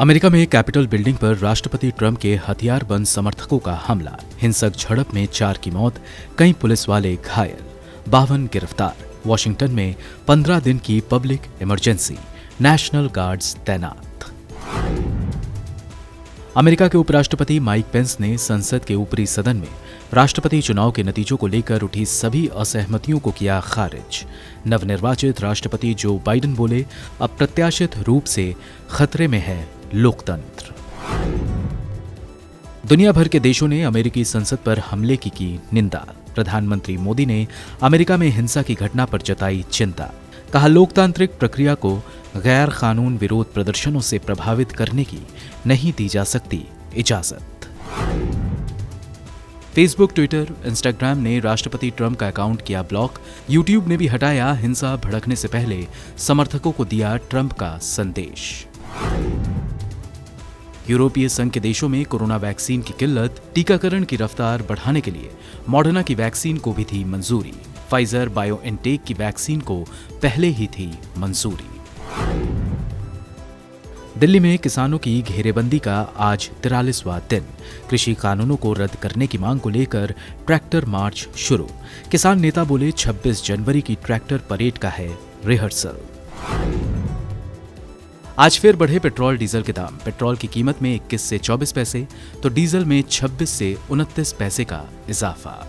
America में capital building पर राष्ट्रपति ट्रंप के हथियारबंद समर्थकों का हमला। हिंसक झड़प में चार की मौत, कई पुलिस वाले घायल। बावन गिरफ़्तार। वॉशिंगटन में पंद्रह दिन की पब्लिक इमरजेंसी। नेशनल गार्ड्स तैनात। अमेरिका के उपराष्ट्रपति माइक पेंस ने संसद के ऊपरी सदन में राष्ट्रपति चुनाव के नतीजों को लेकर उठी सभी असहमतियों को किया खारिज। नवनिर्वाचित राष्ट्रपति जो बाइडेन बोले, अप्रत्याशित रूप से खतरे में है। लोकतंत्र। दुनिया भर के देशों ने अमेरिकी संसद पर हमले की की निंदा। प्रधानमंत्री मोदी ने अमेरिका में हिंसा की घटना पर जताई चिंता। कहा, लोकतांत्रिक प्रक्रिया को गैर कानून विरोध प्रदर्शनों से प्रभावित करने की नहीं दी जा सकती इजाज़त। फेसबुक, ट्विटर, इंस्टाग्राम ने राष्ट्रपति ट्रंप का अकाउंट किया ब्लॉक। यूट्यूब ने भी हटाया हिंसा भड़कने से पहले समर्थकों को दिया ट्रंप का संदेश। यूरोपीय संघ के देशों में कोरोना वैक्सीन की किल्लत, टीकाकरण की रफ्तार बढ़ाने के लिए मॉडर्ना की वैक्सीन को भी थी मंजूरी। फाइजर बायो इनटेक की वैक्सीन को पहले ही थी मंजूरी। दिल्ली में किसानों की घेरेबंदी का आज तिरालीसवां दिन। कृषि कानूनों को रद्द करने की मांग को लेकर ट्रैक्टर मार्च शुरू। किसान नेता बोले 26 जनवरी की ट्रैक्टर परेड का है रिहर्सल। आज फिर बढ़े पेट्रोल, डीजल के दाम। पेट्रोल की कीमत में 21 से 24 पैसे तो डीजल में 26 से उनतीस पैसे का इजाफा।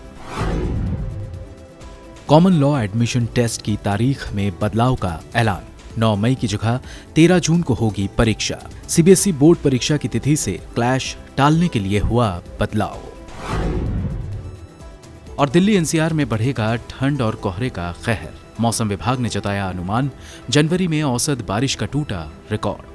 कॉमन लॉ एडमिशन टेस्ट की तारीख में बदलाव का ऐलान। 9 मई की जगह 13 जून को होगी परीक्षा। सीबीएसई बोर्ड परीक्षा की तिथि से क्लैश टालने के लिए हुआ बदलाव। और दिल्ली एनसीआर में बढ़ेगा ठंड और कोहरे का कहर। मौसम विभाग ने जताया अनुमान, जनवरी में औसत बारिश का टूटा रिकॉर्ड।